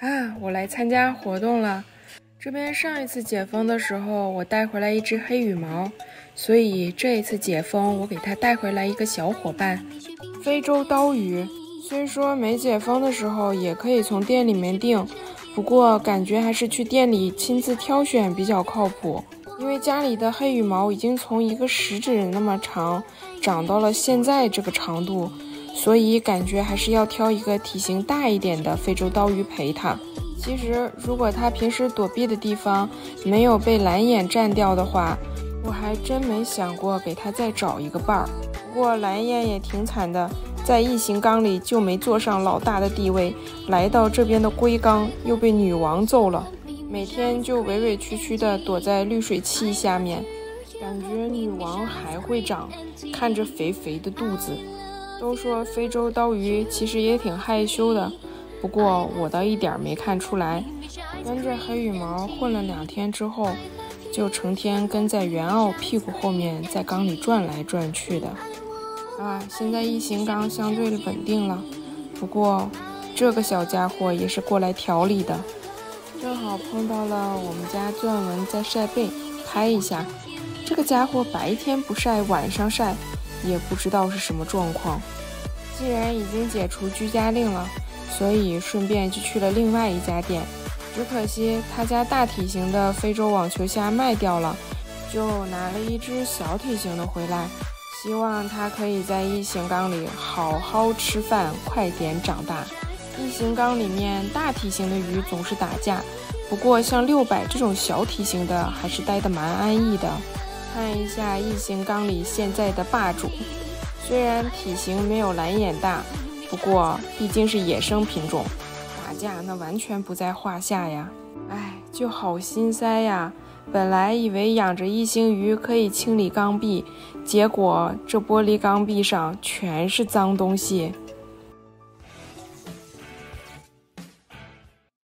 啊，我来参加活动了。这边上一次解封的时候，我带回来一只黑羽毛，所以这一次解封，我给它带回来一个小伙伴——非洲刀鱼。虽说没解封的时候也可以从店里面订，不过感觉还是去店里亲自挑选比较靠谱。因为家里的黑羽毛已经从一个食指那么长，长到了现在这个长度，所以感觉还是要挑一个体型大一点的非洲刀鱼陪它。其实，如果它平时躲避的地方没有被蓝眼占掉的话，我还真没想过给它再找一个伴儿。不过蓝眼也挺惨的，在异形缸里就没坐上老大的地位，来到这边的龟缸又被女王揍了。每天就委委屈屈地躲在滤水器下面，感觉女王还会长，看着肥肥的肚子。都说非洲刀鱼其实也挺害羞的，不过我倒一点没看出来。跟着黑羽毛混了两天之后，就成天跟在袁奥屁股后面在缸里转来转去的。啊，现在异形缸相对的稳定了，不过这个小家伙也是过来调理的。正好碰到了我们家钻文在晒背，拍一下。这个家伙白天不晒，晚上晒，也不知道是什么状况。既然已经解除居家令了，所以顺便就去了另外一家店。只可惜他家大体型的非洲网球虾卖掉了，就拿了一只小体型的回来，希望它可以在异形缸里好好吃饭，快点长大。异形缸里面大体型的鱼总是打架，不过像六百这种小体型的还是待得蛮安逸的。看一下异形缸里现在的霸主，虽然体型没有蓝眼大，不过毕竟是野生品种，打架那完全不在话下呀。哎，就好心塞呀！本来以为养着异形鱼可以清理缸壁，结果这玻璃缸壁上全是脏东西。